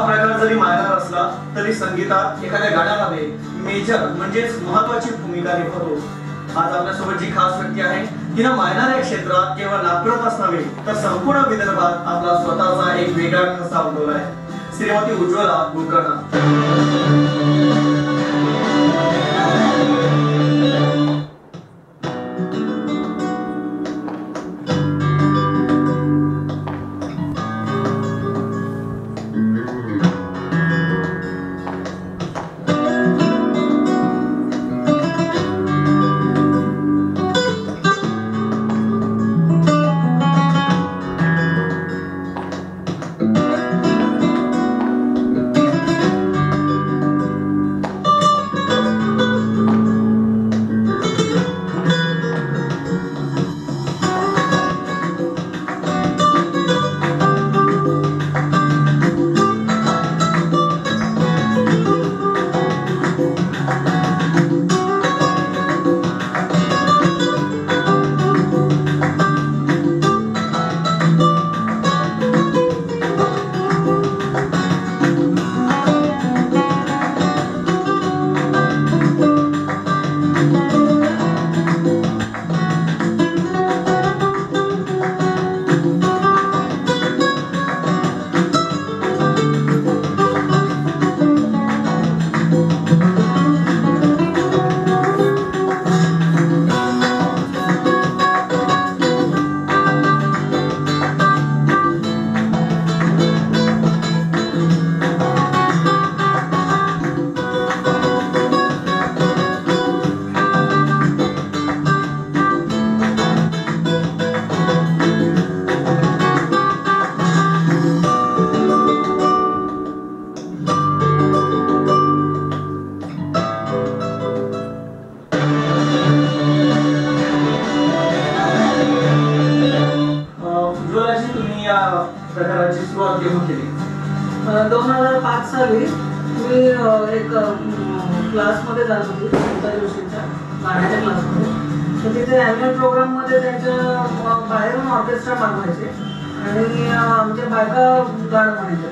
प्रकार जरी मायनर असला तरी संगीतात एखाद्या गाण्यामध्ये मेजर म्हणजेच महत्वाची भूमिका निभावतो. आज आपल्यासोबत जी खास व्यक्ती आहे तिनं मायनर या क्षेत्रात केवळ नागपुरातच नव्हे तर संपूर्ण विदर्भात आपला स्वतःचा एक वेगळा ठसा उमटवला आहे. श्रीमती उज्ज्वला कुलकर्णी. असावी. मी एक क्लासमध्ये जात होती संता जोशीच्या गाण्याच्या क्लासमध्ये. तर तिथे ॲन्युअल प्रोग्राममध्ये त्यांच्या बाहेरून ऑर्केस्ट्रा मागवायचे. आणि आमच्या बायका गाणं म्हणायच्या.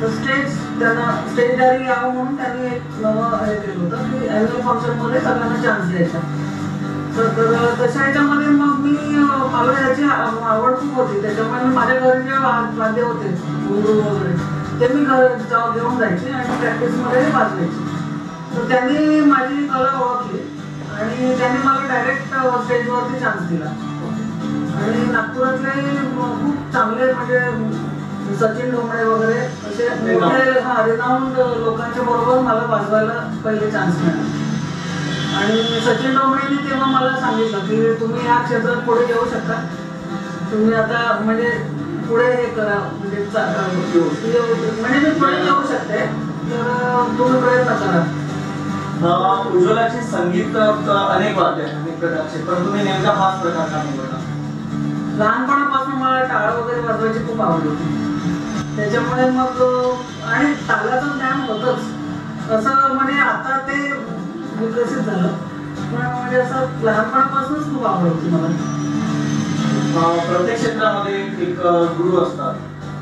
तर स्टेज त्यांना स्टेजदारी यावं म्हणून त्यांनी एक नवं हे केलं होतं की ॲन्युअल फंक्शनमध्ये सगळ्यांना चान्स द्यायचा. तर तशा याच्यामध्ये मग मी मला याची आवड खूप होती. त्याच्यामुळे माझ्या घरी जे वाद्य होते गुरु वगैरे. ते मी जाऊन घेऊन जायचे आणि प्रॅक्टिसमध्ये वाजवायचे. तर त्यांनी माझी कला ओळखली आणि त्यांनी मला डायरेक्ट स्टेजवरती चान्स दिला. आणि नागपुरातले खूप चांगले म्हणजे सचिन डोंगरे वगैरे असे मोठे हा रिनाऊंड लोकांच्या बरोबर मला वाजवायला पहिले चान्स मिळाला. आणि सचिन डोंगरेंनी तेव्हा मला सांगितलं की तुम्ही या क्षेत्रात पुढे येऊ शकता. तुम्ही आता म्हणजे पुढे हे करा म्हणजे म्हणजे मी पुढे येऊ शकते तर तुम्ही प्रयत्न करा. उज्ज्वलाची संगीत अनेक वाद्य आहेत अनेक प्रकारचे पण तुम्ही नेमका हाच प्रकार का निवडला? लहानपणापासून मला टाळ वगैरे वाजवायची खूप आवड होती. त्याच्यामुळे मग आणि तालाचं ज्ञान होतंच. असं म्हणजे आता ते विकसित झालं. पण म्हणजे असं लहानपणापासूनच खूप आवड होती मला. प्रत्येक क्षेत्रामध्ये एक गुरु असतात.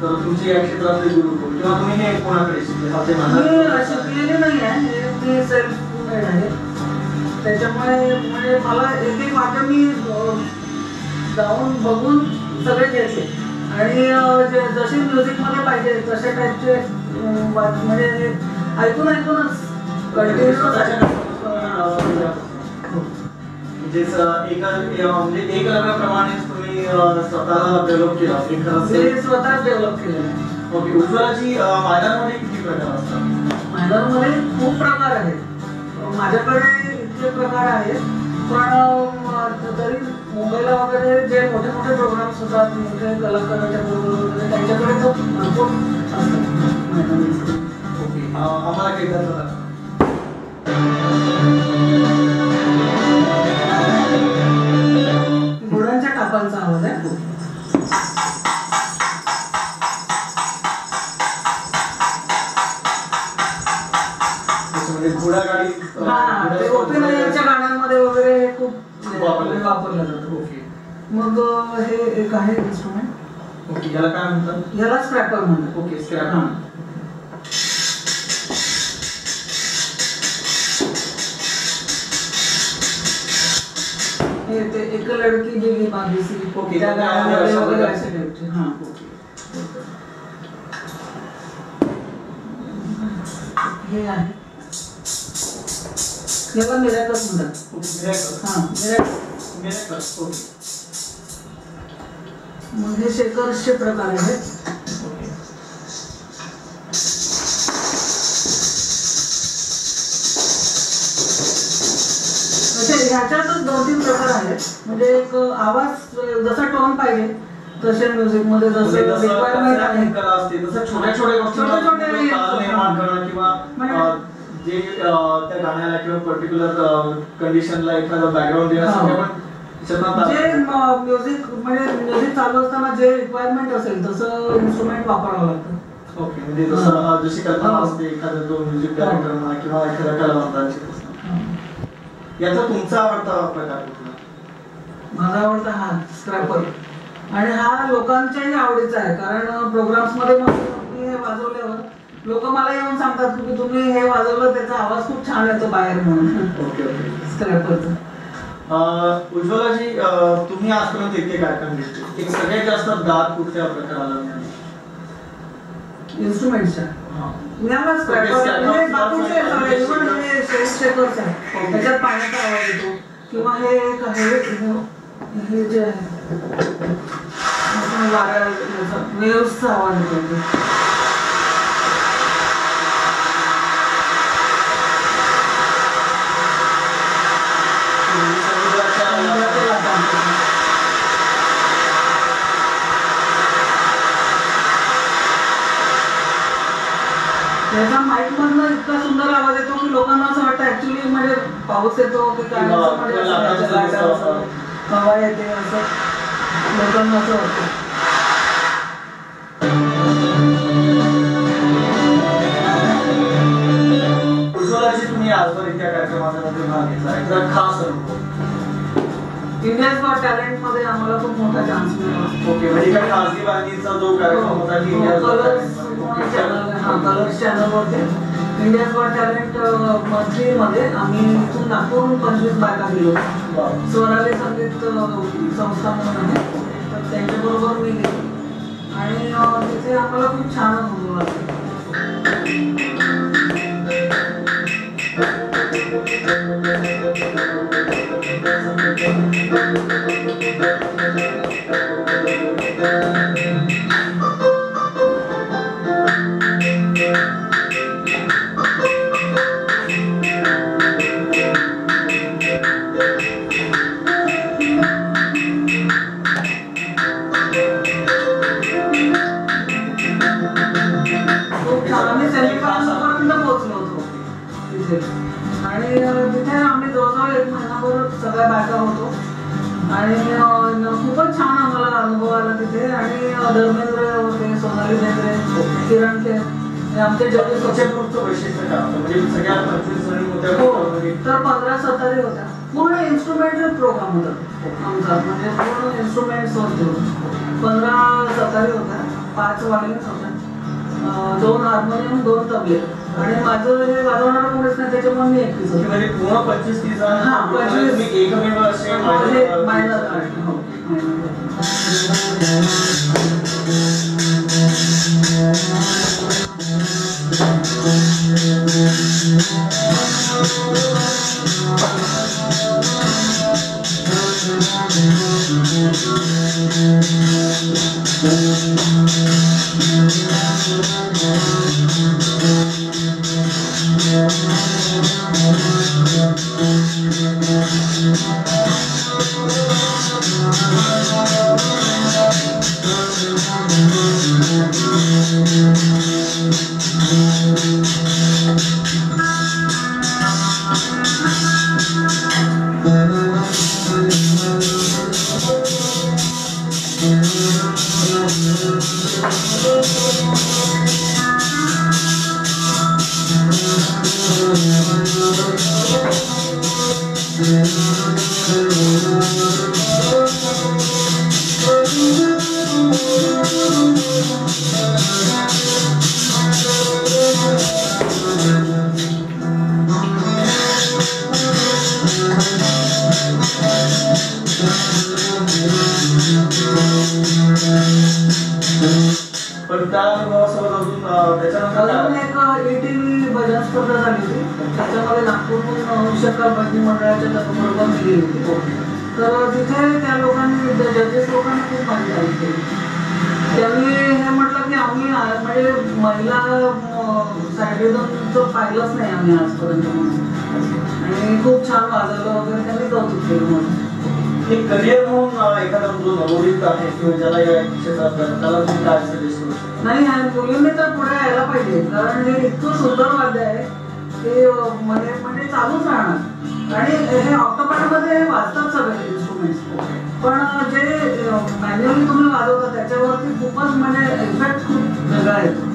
तर तुमचे या क्षेत्रातले गुरु कोण? किंवा तुम्ही हे कोणाकडे शिकले? हा शिकलेली नाही आहे हे मी सेल्फ मेड आहे. त्याच्यामुळे म्हणजे मला एक एक वाद्य मी जाऊन बघून सगळे घेतले आणि जसे म्युझिकमध्ये पाहिजे तशा टाईपचे म्हणजे ऐकून ऐकूनच कंटिन्यू म्हणजेच अं, एक म्हणजे एक तुम्ही स्वतः डेव्हलप केला. मी स्वतःच डेव्हलप केलं. ओके उज्ज्वलाची अं, मैदानामध्ये किती प्रकार असतात? मैदानामध्ये खूप प्रकार आहेत. माझ्याकडे इतके प्रकार आहेत. पण तरी मुंबईला वगैरे जे मोठे मोठे प्रोग्राम्स होतात मोठे कलाकारांच्या वगैरे त्यांच्याकडे तर भरपूर असतात. ओके आम्हाला दाखवा. मग अं, हे एक आहे इन्स्ट्रुमेंट ओके याला काय म्हणतात? याला स्क्रॅपर म्हणतात. ओके स्क्रॅपर हाँ. ते एक लड़की गेली मागेसी ओके त्या गाण्यामध्ये वगैरे ऍक्सिडेंट हाँ ओके. हे आहे. मेरा पण मिरॅकल म्हणतात. मिरॅकल हाँ मिरॅकल मिरॅकल ओके. मग हे शेकर्सचे प्रकार आहेत. म्हणजे ह्याच्यातच दोन तीन प्रकार आहेत. म्हणजे एक आवाज जसा टोन पाहिजे तसे म्युझिकमध्ये म्हणजे जसं रिक्वायरमेंट कचरा आहे. छोट्या छोट्या गोष्टी छोट्या छोट्या म्हणजे- जे त्या गाण्याला किंवा पर्टिक्युलर कंडिशनला एखादं बॅकग्राऊंड देण्यासाठी जे म्युझिक म्हणजे म्युझिक चालू असताना जे रिक्वायरमेंट असेल तसं इन्स्ट्रुमेंट वापरावं लागतं. ओके म्हणजे जसं जशी कल्पना. असते एखादा जो म्युझिक डायरेक्टर म्हणा किंवा एखाद्या कलावंतांची याचा तुमचा आवडता प्रकार कुठला? माझा आवडता हा स्क्रॅपर आणि हा लोकांच्याही आवडीचा आहे कारण प्रोग्राम्समध्ये मग हे वाजवल्यावर लोक मला येऊन सांगतात की तुम्ही हे वाजवलं त्याचा आवाज खूप छान येतो बाहेर म्हणून. ओके ओके स्क्रॅपरचा उज्ज्वलाजी तुम्ही आजपर्यंत इतके कार्यक्रम घेतले. एक सगळ्यात जास्त दाद कुठल्या प्रकाराला मिळाली? इन्स्ट्रुमेंटच्या. त्याच्यात पाण्याचा आवाज येतो. किंवा हे हे- हे जे आहे. वाऱ्या वेव्सचा आवाज येतो समुद्राच्या समुद्राच्या लाटा. त्याचा माईक मधनं इतका सुंदर आवाज येतो की लोकांना असं वाटतं ऍक्च्युली म्हणजे पाऊस येतो की काय? असं म्हणजे असं असं, हवा येते असं. लोकांना असं वाटतं. उज्ज्वलाजी तुम्ही आजवर इतक्या कार्यक्रमामध्ये भाग घेतला. एखादा खास अनुभव. इंडियाज गॉट टॅलेंटमध्ये आम्हाला खूप मोठा चान्स मिळाला. ओके म्हणजे काय खासगी बांधणीचा जो कार्यक्रम होता की इंडिया कलर्स चॅनल हा कलर्स चॅनलवरती इंडियाज गॉट टॅलेंट मंथली मध्ये आम्ही इथून नागपूरहून पंचवीस बायका गेलो स्वराली संगीत संस्था म्हणून आहे. तर त्यांच्याबरोबर मी गेली आणि तिथे आम्हाला खूप छान अनुभव आला. आमचे जजेस होते त्याच्यापुढचं वैशिष्ट्य काय होतं? म्हणजे सगळ्या पंचवीस जणी होत्या हो तर पंधरा सत्तारी होत्या. पूर्ण इन्स्ट्रुमेंटल प्रोग्राम होता. आमचा. म्हणजे पूर्ण इन्स्ट्रुमेंट्स होते पंधरा सत्तारी होत्या. पाच वायलिन्स होत्या दोन हार्मोनियम दोन तबले. आणि माझं हे वाजवणारं कोणीच नाही त्याच्यामुळे मी एकटीच होते. म्हणजे पूर्ण पंचवीस तीस हा, पंचवीस. तुम्ही एकमेव असे पण त्यासोबत अजून एक बजाज स्पर्धा झाली होती. त्याच्यामध्ये नागपूरमधून अंशकार बातमी मंडळाच्या तत्वावर दिली तर तिथे त्या लोकांनी जजेस लोकांनी खूप माहिती आली हे म्हटलं की आम्ही म्हणजे महिला सायडेचं पाहिलंच नाही आम्ही आजपर्यंत म्हणून आणि खूप छान वाजवलं वगैरे त्यांनी कौतुक केलं म्हणून एक करिअर म्हणून एखादा जो नवोदित आहे किंवा ज्याला या क्षेत्रात त्याला तुम्ही काय सजेस्ट करू शकता? नाही मुलींनी तर पुढे यायला पाहिजे. कारण हे इतकं सुंदर वाद्य आहे ते मध्ये म्हणजे म्हणजे चालूच राहणार. आणि हे ऑक्टोपॅडमध्ये वाजतात सगळे इन्स्ट्रुमेंट्स पण जे मॅन्युअली तुम्ही वाजवता त्याच्यावरती खूपच म्हणजे इफेक्ट खूप वेगळा येतो.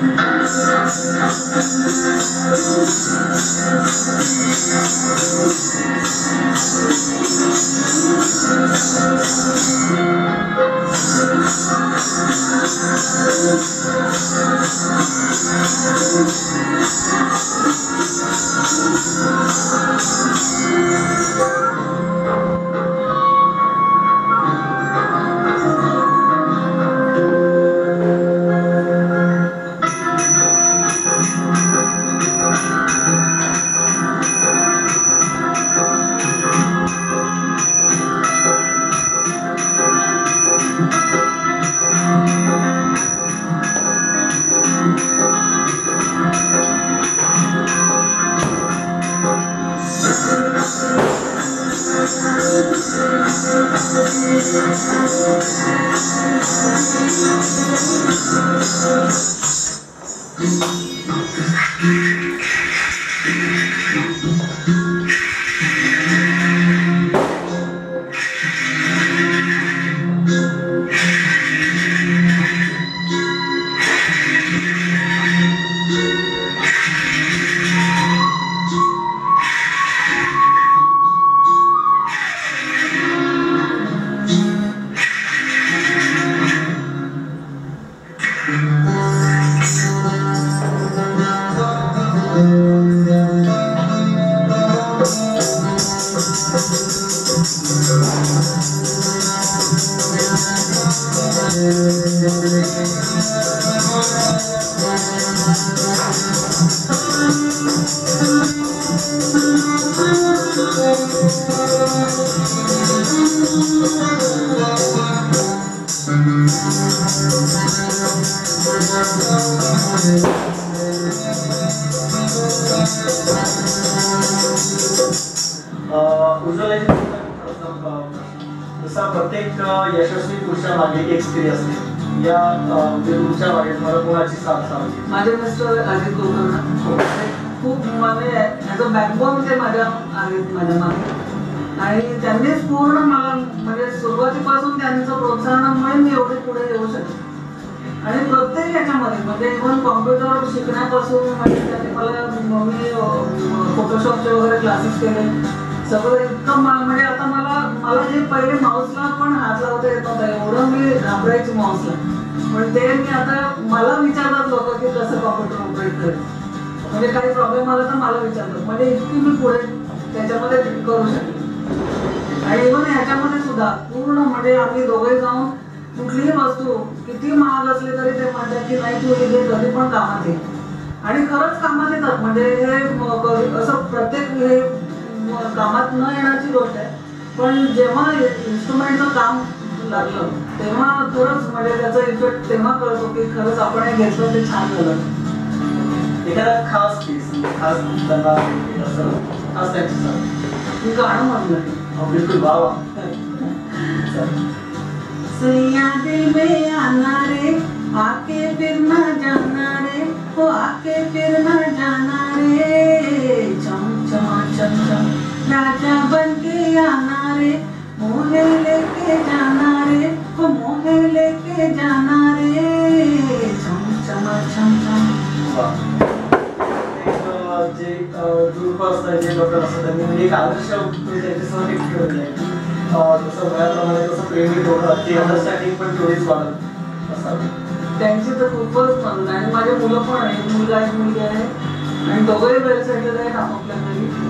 अं, मागे एक स्त्री असते या म्हणजे तुमच्या मागे तुम्हाला कोणाची साथ सावली माझे मिस्टर अजित कुलकर्णी खूप म्हणजे ॲज अ बॅकबोन ते माझ्या आहेत माझ्या मागे. आणि त्यांनीच पूर्ण मला म्हणजे सुरुवातीपासून त्यांचं प्रोत्साहनामुळे मी एवढे पुढे येऊ शकते आणि प्रत्येक ह्याच्यामध्ये म्हणजे इव्हन कॉम्प्युटर शिकण्यापासून म्हणजे त्यांनी मला मी फोटोशॉपचे वगैरे क्लासेस केले. सगळं इतकं मा- म्हणजे आता मला मला जे पहिले माऊसला पण हात लावता येत नव्हता एवढं मी घाबरायची माऊसला. पण ते मी आता मला विचारतात लोक की कसं कॉम्प्युटर ऑपरेट करायचं म्हणजे काही प्रॉब्लेम आला तर मला विचारतात. म्हणजे इतकी मी पुढे त्याच्यामध्ये करू शकते. आणि इव्हन ह्याच्यामध्ये सुद्धा पूर्ण म्हणजे आम्ही दोघे जाऊन कुठलीही वस्तू किती महाग असली तरी ते म्हणतात की नाही तू हे कधी पण कामात येईल आणि खरंच कामात येतात. म्हणजे हे असं प्रत्येक हे कामात न येण्याची गोष्ट आहे. पण जेव्हा इन्स्ट्रुमेंटचं काम लागलं तेव्हा खरंच म्हणजे त्याचा इफेक्ट तेव्हा कळतो की खरंच आपण हे घेतलं ते छान झालं. एखादा खास केस खास त्यांना असं खास त्यांची. मी गाणं म्हणलं. अं, बिलकुल वा. सैया दिल में आना रे आके फिर न जाना रे ओ आके फिर न जाना रे चम चमा चम चम। राजा बन के आना रे मोहे लेके जाना रे ओ मोहे लेके जाना रे चम चम चम चम जे अं, असतात जे लोक असतात त्यांनी एक आदर्श तुम्ही एक ठेवले जसं वयाप्रमाणे तसं प्रेमी तेवढं ते आदर्शासाठी पण तेवढीच वाढत असावी त्यांची तर खूपच म्हणणं आणि माझे मुलं पण आहे मुलगा आहे मुलगी आहे. आणि दोघंही वेल आहेत आपापल्या घरी.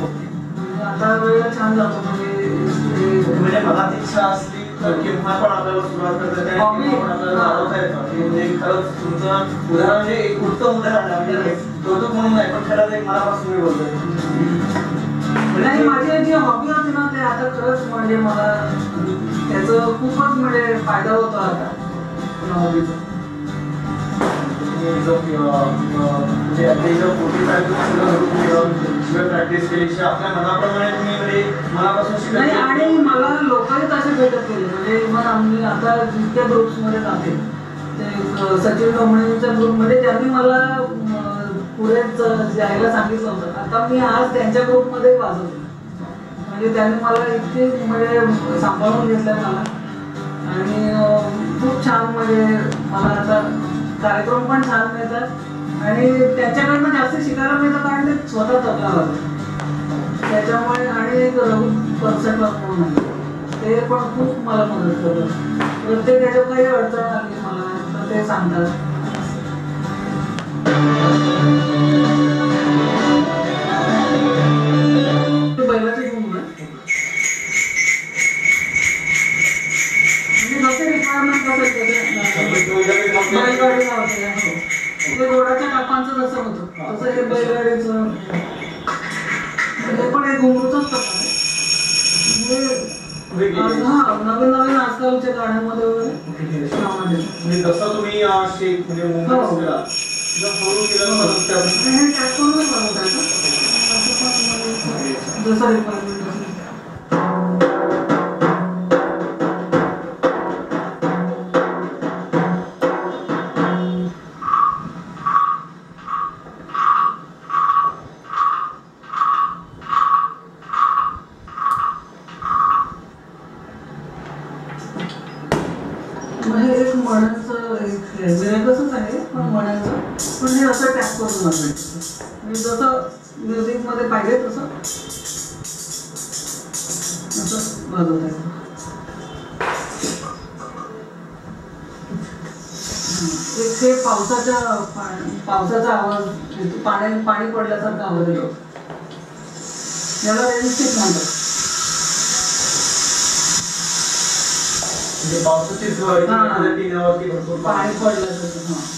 आता वेळ छान जातो म्हणजे ते- म्हणजे मनात इच्छा असली तर केव्हा पण आपल्याला सुरुवात करता येते आपल्याला चालवता येतं. हे. म्हणजे खरंच तुमचं उदाहरण म्हणजे एक उत्तम उदाहरण आहे म्हणजे कौतुक म्हणून नाही पण खरंच एक मनापासून मी बोलतोय. नाही माझी जी हॉबी होती ना ते आता खरंच म्हणजे मला त्याचं खूपच म्हणजे फायदा होतो आता. हॉबीचा म्हणजे आपली जो पोटी तुम्ही, practice केली आपल्या मनाप्रमाणे तुम्ही म्हणजे मनापासून. आणि मला लोकही तसे भेटत गेले. म्हणजे मग आम्ही आता जितक्या ग्रुप्समध्ये जाते ते सचिन कंपनीच्या ग्रुपमध्ये त्यांनी मला पुढे जायला सांगितलं होतं. आता मी आज त्यांच्या ग्रुपमध्ये वाजवते म्हणजे त्यांनी मला इतके म्हणजे सांभाळून घेतलं मला. आणि खूप छान म्हणजे मला आता कार्यक्रम पण छान मिळतात. आणि त्यांच्याकडनं जास्त शिकायला मिळतं कारण ते स्वतः वाजवतात त्याच्यामुळे आणि एक रघु कॉन्सर्ट म्हणून ते पण खूप मला मदत करतात. प्रत्येक याच्यात काही अडचण आली मला तर ते सांगतात. ते ते घोडाच्या टापांचं जसं होतं तसं हे बैलगाडीचं हे पण एक घुंगरूचंच प्रकार आहे. हा नवीन नवीन आजकालच्या गाण्यांमध्ये वगैरे. म्हणजे जसं तुम्ही शेक म्हणजे मुंबईत हो. केला जर करून वाजवायचं म्हणजे जसं म्युझिकमध्ये पाहिजे तसं असं वाजवता येतं. हं. एक हे पावसाच्या पावसाचा आवाज येतो. पाणी पाणी पडल्यासारखा आवाज येतो. याला रेलिस्टिक म्हणतात. म्हणजे पावसाची झळ हा. किंवा टिन्यावरती भरपूर पाणी पाणी. पडल्यासारखं हां.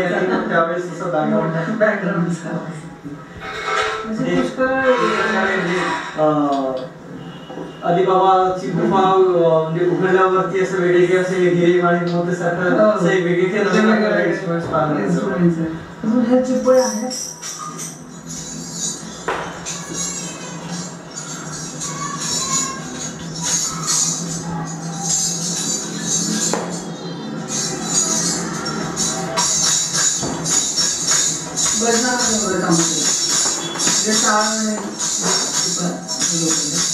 आणि मग त्यावेळेस असं म्हणजे, अं, अलिबाबाची गुफा म्हणजे उघडल्यावरती असं वेगळे असे गिरी आणि मोठे सारखं. असं एक वेगळे ते नवीन आपल्याला experiments पाहायला मिळतात. Instruments आहेत. अजून हे चिपळे आहेत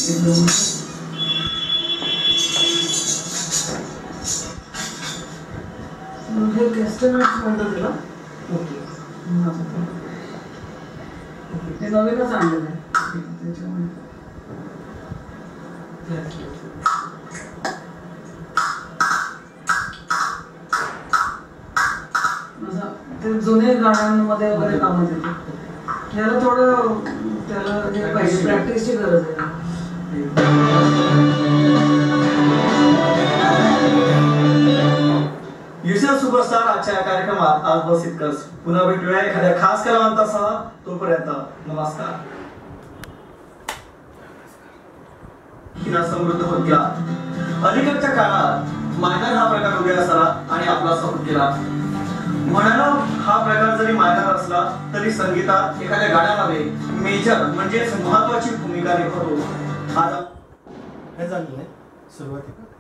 लोकं एकदम हे कॅस्टनट्स म्हणतात त्याला ते नवीनच आणलेलं आहे त्याच्यामुळे ते जुने गाण्यांमध्ये वगैरे कामात येते त्याला थोडं त्याला प्रॅक्टिसची गरज आहे. युसेफ सुपरस्टार आजच्या या कार्यक्रमात आज बस इतकंच पुन्हा भेटूया एखाद्या खास कलावंतासह. तोपर्यंत नमस्कार. समृद्ध होत गेला. अलीकडच्या काळात मायनर हा प्रकार उदयास आला आणि आपला होत गेला म्हणाला हा प्रकार जरी मायनर असला तरी संगीतात एखाद्या गाण्यामध्ये मेजर म्हणजेच महत्वाची भूमिका निभावतो. आप- हे झालं नाही सुरुवातीला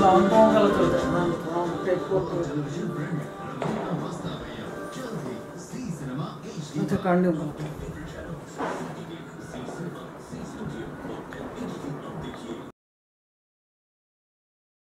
लावून